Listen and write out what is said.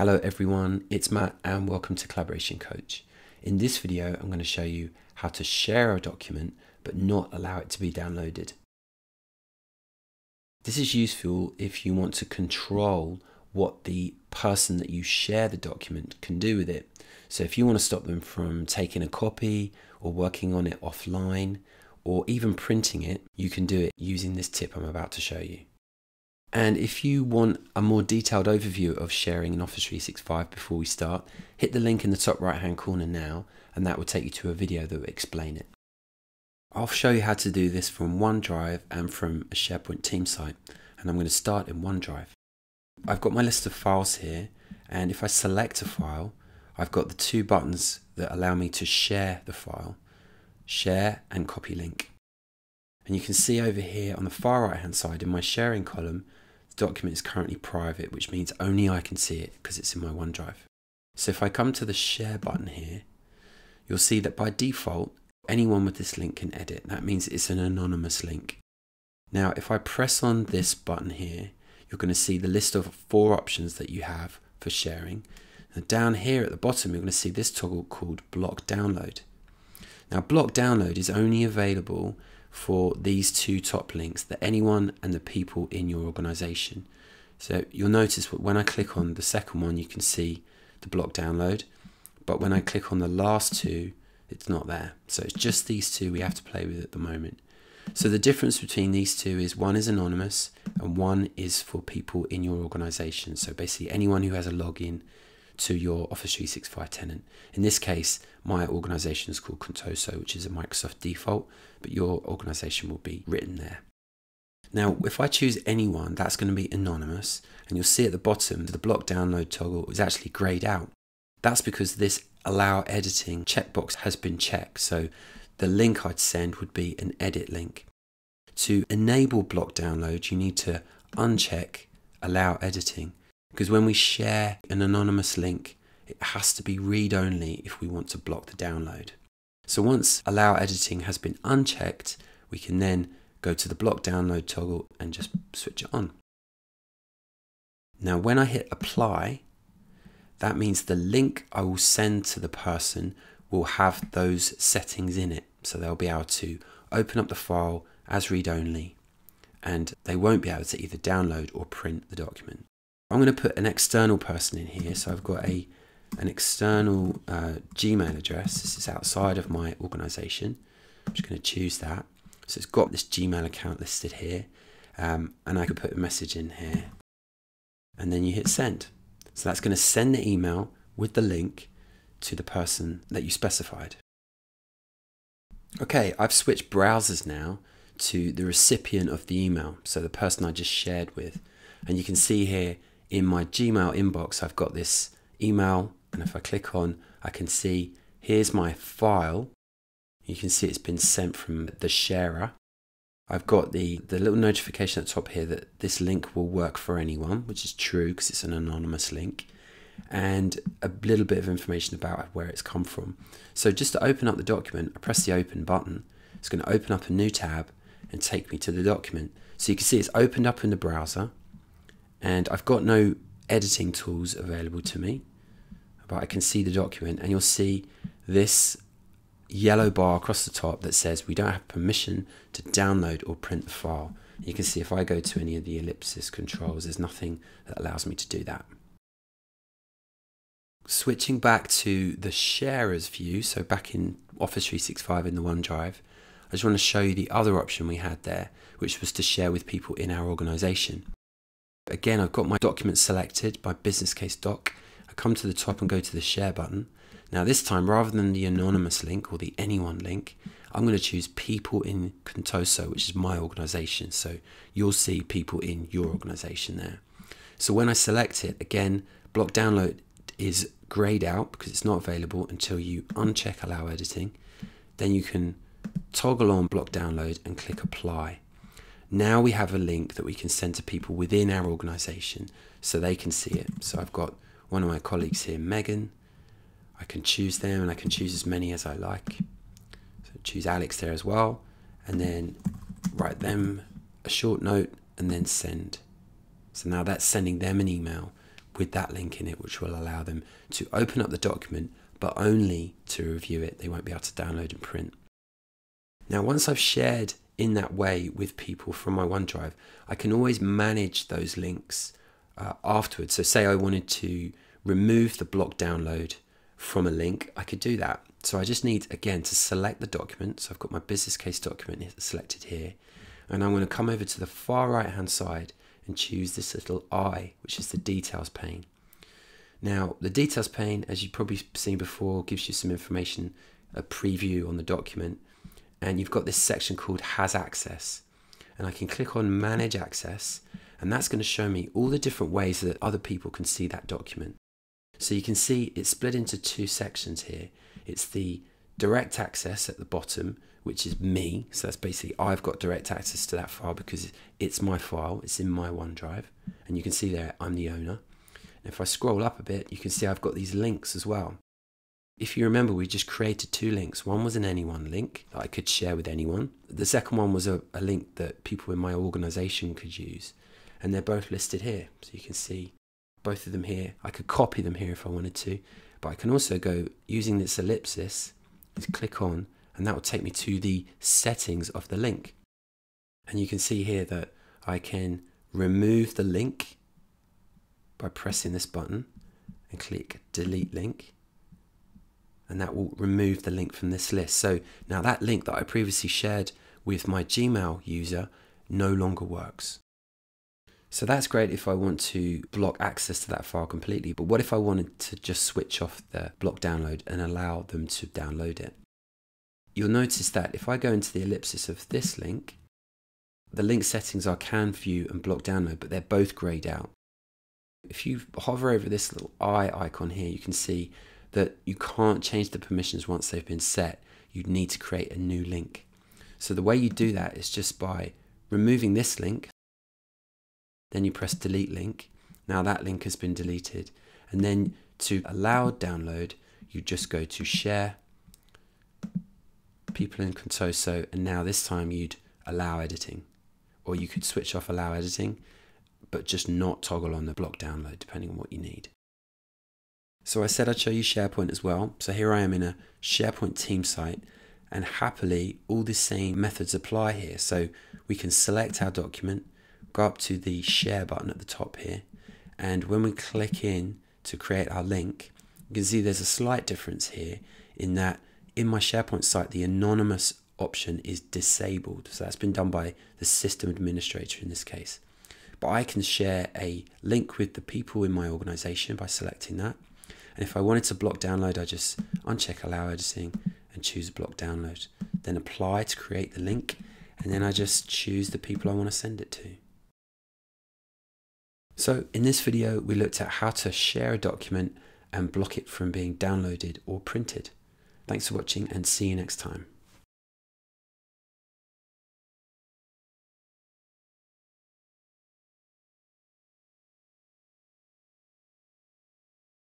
Hello everyone, it's Matt and welcome to Collaboration Coach. In this video, I'm going to show you how to share a document but not allow it to be downloaded. This is useful if you want to control what the person that you share the document can do with it. So if you want to stop them from taking a copy or working on it offline or even printing it, you can do it using this tip I'm about to show you. And if you want a more detailed overview of sharing in Office 365 before we start, hit the link in the top right hand corner now, and that will take you to a video that will explain it. I'll show you how to do this from OneDrive and from a SharePoint team site, and I'm going to start in OneDrive. I've got my list of files here, and if I select a file, I've got the two buttons that allow me to share the file, share and copy link. And you can see over here on the far right hand side in my sharing column, the document is currently private, which means only I can see it because it's in my OneDrive. So if I come to the share button here, you'll see that by default, anyone with this link can edit. That means it's an anonymous link. Now, if I press on this button here, you're going to see the list of four options that you have for sharing. And down here at the bottom, you're going to see this toggle called block download. Now, block download is only available for these two top links, the anyone and the people in your organization. So you'll notice when I click on the second one, you can see the block download. But when I click on the last two, it's not there. So it's just these two we have to play with at the moment. So the difference between these two is one is anonymous and one is for people in your organization. So basically anyone who has a login to your Office 365 tenant. In this case, my organization is called Contoso, which is a Microsoft default, but your organization will be written there. Now, if I choose anyone, that's going to be anonymous, and you'll see at the bottom the block download toggle is actually grayed out. That's because this allow editing checkbox has been checked, so the link I'd send would be an edit link. To enable block download, you need to uncheck allow editing because when we share an anonymous link, it has to be read only if we want to block the download. So once allow editing has been unchecked, we can then go to the block download toggle and just switch it on. Now when I hit apply, that means the link I will send to the person will have those settings in it. So they'll be able to open up the file as read only and they won't be able to either download or print the document. I'm going to put an external person in here. So I've got a an external uh, Gmail address. This is outside of my organization. I'm just going to choose that. So it's got this Gmail account listed here. Um, and I could put a message in here. And then you hit send. So that's going to send the email with the link to the person that you specified. Okay, I've switched browsers now to the recipient of the email, so the person I just shared with. And you can see here in my Gmail inbox, I've got this email, and if I click on, I can see here's my file. You can see it's been sent from the sharer. I've got the, the little notification at the top here that this link will work for anyone, which is true because it's an anonymous link, and a little bit of information about where it's come from. So just to open up the document, I press the open button. It's going to open up a new tab and take me to the document. So you can see it's opened up in the browser and I've got no editing tools available to me, but I can see the document and you'll see this yellow bar across the top that says we don't have permission to download or print the file. You can see if I go to any of the ellipsis controls, there's nothing that allows me to do that. Switching back to the sharers view, so back in Office 365 in the OneDrive, I just want to show you the other option we had there, which was to share with people in our organization. Again, I've got my document selected, my business case doc. I come to the top and go to the share button. Now this time, rather than the anonymous link or the anyone link, I'm going to choose people in Contoso, which is my organization. So you'll see people in your organization there. So when I select it, again, block download is grayed out because it's not available until you uncheck allow editing. Then you can toggle on block download and click apply. Now we have a link that we can send to people within our organization so they can see it. So I've got one of my colleagues here, Megan. I can choose them and I can choose as many as I like. So choose Alex there as well and then write them a short note and then send. So now that's sending them an email with that link in it, which will allow them to open up the document, but only to review it. They won't be able to download and print. Now, once I've shared in that way with people from my OneDrive, I can always manage those links uh, afterwards. So, say I wanted to remove the block download from a link, I could do that. So, I just need again to select the document. So, I've got my business case document selected here, and I'm going to come over to the far right hand side and choose this little I, which is the details pane. Now, the details pane, as you've probably seen before, gives you some information, a preview on the document, and you've got this section called Has Access. And I can click on Manage Access, and that's going to show me all the different ways that other people can see that document. So you can see it's split into two sections here. It's the direct access at the bottom, which is me. So that's basically I've got direct access to that file because it's my file, it's in my OneDrive. And you can see there I'm the owner. And if I scroll up a bit, you can see I've got these links as well. If you remember, we just created two links. One was an anyone link that I could share with anyone. The second one was a, a link that people in my organization could use. And they're both listed here. So you can see both of them here. I could copy them here if I wanted to, but I can also go using this ellipsis, just click on, and that will take me to the settings of the link. And you can see here that I can remove the link by pressing this button and click delete link and that will remove the link from this list. So now that link that I previously shared with my Gmail user no longer works. So that's great if I want to block access to that file completely, but what if I wanted to just switch off the block download and allow them to download it? You'll notice that if I go into the ellipsis of this link, the link settings are can view and block download, but they're both grayed out. If you hover over this little eye icon here, you can see that you can't change the permissions once they've been set. You'd need to create a new link. So the way you do that is just by removing this link, then you press delete link. Now that link has been deleted. And then to allow download, you just go to share, people in Contoso, and now this time you'd allow editing. Or you could switch off allow editing but just not toggle on the block download depending on what you need. So I said I'd show you SharePoint as well. So here I am in a SharePoint team site and happily all the same methods apply here. So we can select our document, go up to the share button at the top here. And when we click in to create our link, you can see there's a slight difference here in that in my SharePoint site, the anonymous option is disabled. So that's been done by the system administrator in this case but I can share a link with the people in my organization by selecting that. And if I wanted to block download, I just uncheck allow editing and choose block download. Then apply to create the link. And then I just choose the people I want to send it to. So in this video, we looked at how to share a document and block it from being downloaded or printed. Thanks for watching and see you next time.